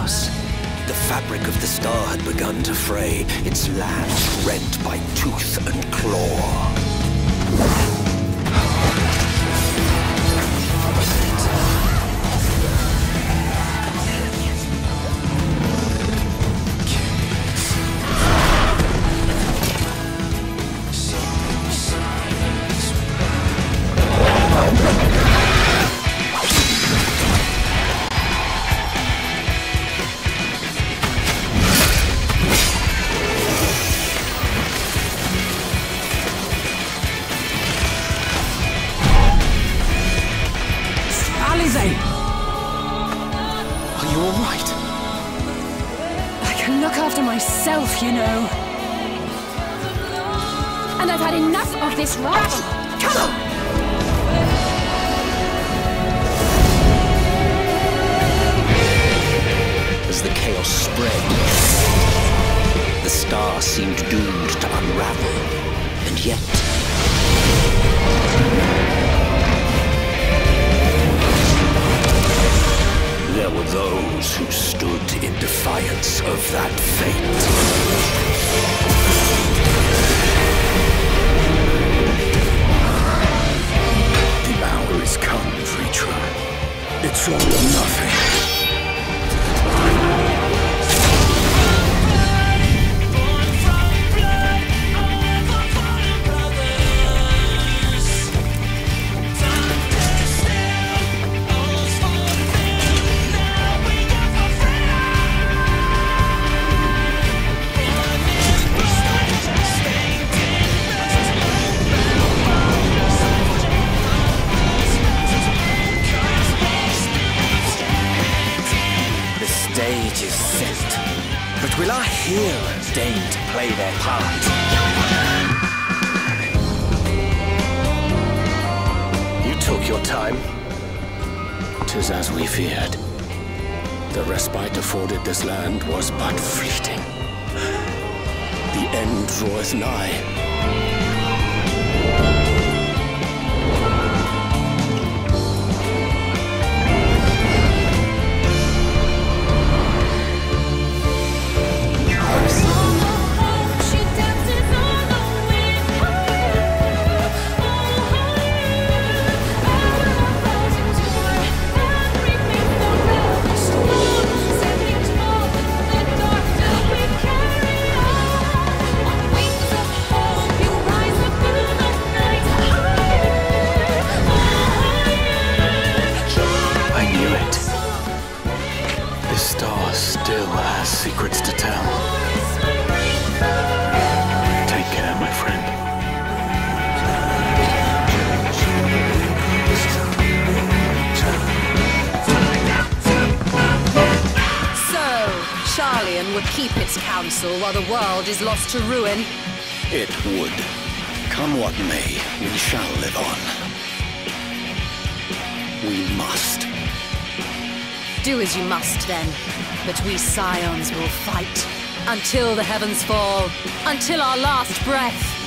chaos. The fabric of the star had begun to fray, its lands rent by tooth and claw. You all right? I can look after myself, you know. And I've had enough of this rabble. Come on! Defiance of that fate. The hour is come, Vritra. It's all or nothing. Stage is set. But will our heroes deign to play their part? You took your time. Tis as we feared. The respite afforded this land was but fleeting. The end draweth nigh. Keep its counsel while the world is lost to ruin. It would. Come what may, we shall live on. We must. Do as you must then. But we scions will fight until the heavens fall, until our last breath.